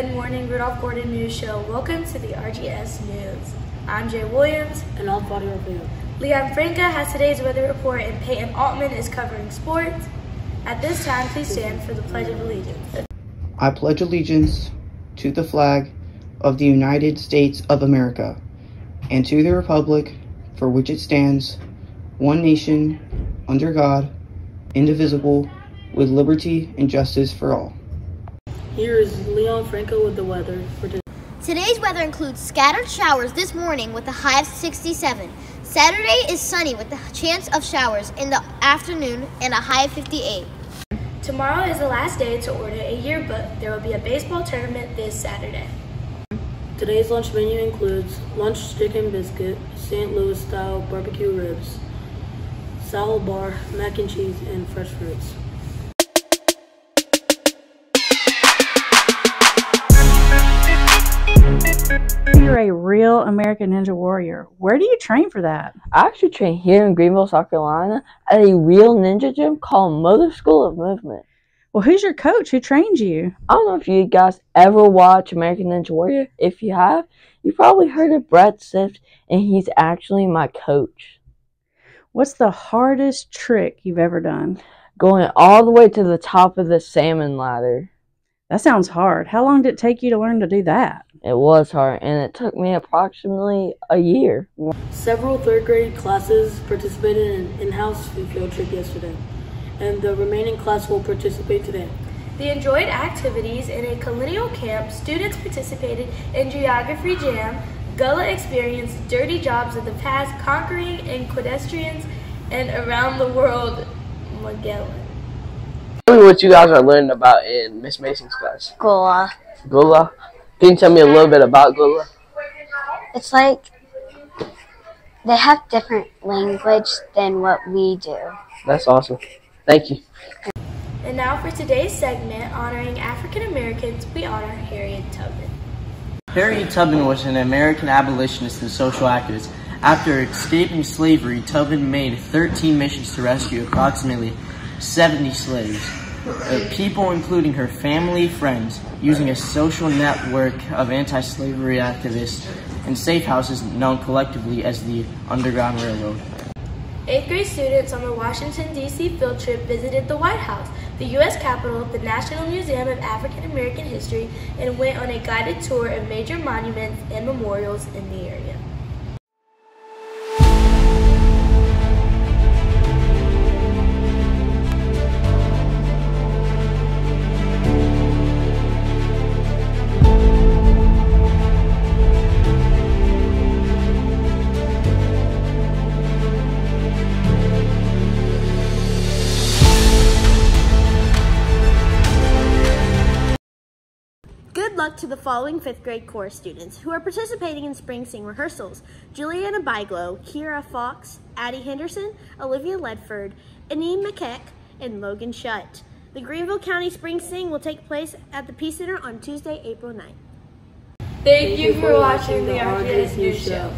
Good morning, Rudolph Gordon News Show. Welcome to the RGS News. I'm Jay Williams. And I'm Claudia Raphael. Leon Franca has today's weather report, and Peyton Altman is covering sports. At this time, please stand for the Pledge of Allegiance. I pledge allegiance to the flag of the United States of America and to the republic for which it stands, one nation, under God, indivisible, with liberty and justice for all. Here is Leon Franco with the weather for today. Today's weather includes scattered showers this morning with a high of 67. Saturday is sunny with a chance of showers in the afternoon and a high of 58. Tomorrow is the last day to order a yearbook. There will be a baseball tournament this Saturday. Today's lunch menu includes lunch chicken biscuit, St. Louis style barbecue ribs, salad bar, mac and cheese, and fresh fruits. You're a real American Ninja Warrior. Where do you train for that? I actually train here in Greenville, South Carolina at a real ninja gym called Mother School of Movement. Well, who's your coach? Who trained you? I don't know if you guys ever watch American Ninja Warrior. If you have, you probably heard of Brett Sift, and he's actually my coach. What's the hardest trick you've ever done? Going all the way to the top of the salmon ladder. That sounds hard. How long did it take you to learn to do that? It was hard, and it took me approximately a year. Several third grade classes participated in an in-house field trip yesterday, and the remaining class will participate today. They enjoyed activities in a colonial camp. Students participated in Geography Jam. Gullah experienced dirty jobs of the past, conquering and equestrians and around the world Magellan. Tell me what you guys are learning about in Miss Mason's class. Gola. Gula. Can you tell me a little bit about Gullah? It's like they have different language than what we do. That's awesome. Thank you. And now for today's segment honoring African Americans, we honor Harriet Tubman. Harriet Tubman was an American abolitionist and social activist. After escaping slavery, Tubman made 13 missions to rescue approximately 70 slaves. People, including her family, friends, using a social network of anti-slavery activists and safe houses known collectively as the Underground Railroad. Eighth grade students on the Washington, D.C. field trip visited the White House, the U.S. Capitol, the National Museum of African American History, and went on a guided tour of major monuments and memorials in the area. Good luck to the following fifth grade chorus students who are participating in spring sing rehearsals. Juliana Byglow, Kira Fox, Addie Henderson, Olivia Ledford, Anine McKeck, and Logan Shutt. The Greenville County Spring Sing will take place at the Peace Center on Tuesday, April 9th. Thank you for watching the RGS News Show.